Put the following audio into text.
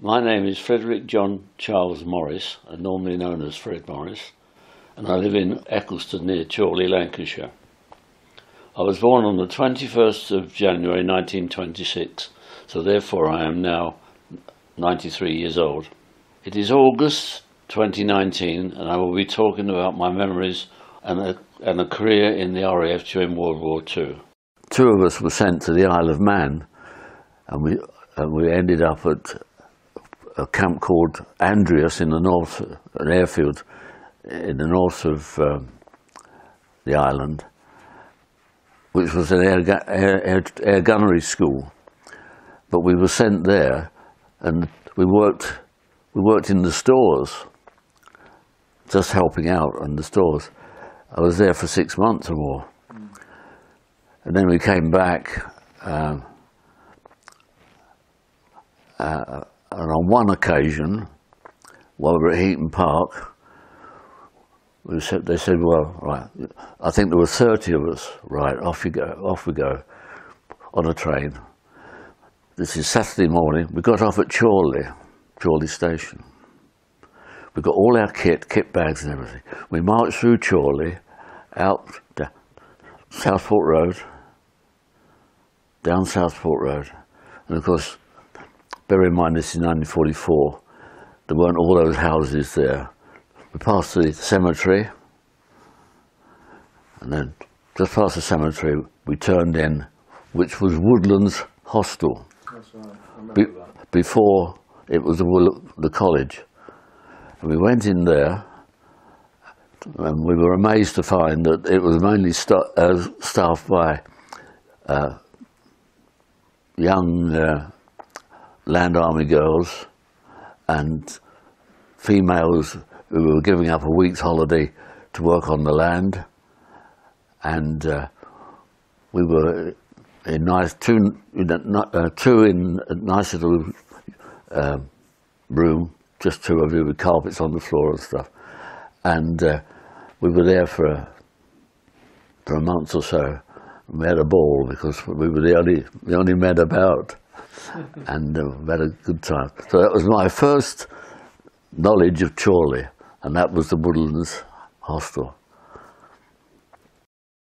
My name is Frederick John Charles Morris, uh, normally known as Fred Morris, and I live in Eccleston near Chorley, Lancashire. I was born on the 21st of January 1926, so therefore I am now 93 years old. It is August 2019, and I will be talking about my memories and a, and a career in the RAF during World War II. Two of us were sent to the Isle of Man, and we, and we ended up at a camp called Andreas in the north, an airfield in the north of um, the island, which was an air, air, air, air gunnery school. But we were sent there, and we worked. We worked in the stores, just helping out in the stores. I was there for six months or more, and then we came back. Um, uh, on one occasion, while we were at Heaton Park, we said, they said, well, right, I think there were 30 of us, right, off you go, off we go, on a train. This is Saturday morning, we got off at Chorley, Chorley Station. We got all our kit, kit bags and everything. We marched through Chorley, out down Southport Road, down Southport Road, and of course bear in mind this is 1944, there weren't all those houses there. We passed the cemetery, and then just past the cemetery, we turned in, which was Woodlands Hostel. Right. Be before it was the, the college. And we went in there, and we were amazed to find that it was mainly sta uh, staffed by uh, young uh, Land Army girls and females who were giving up a week's holiday to work on the land. And uh, we were in nice, two, uh, two in a nice little uh, room, just two of you with carpets on the floor and stuff. And uh, we were there for a, for a month or so. We had a ball because we were the only, the only men about and uh, had a good time. So that was my first knowledge of Chorley, and that was the Woodlands Hostel.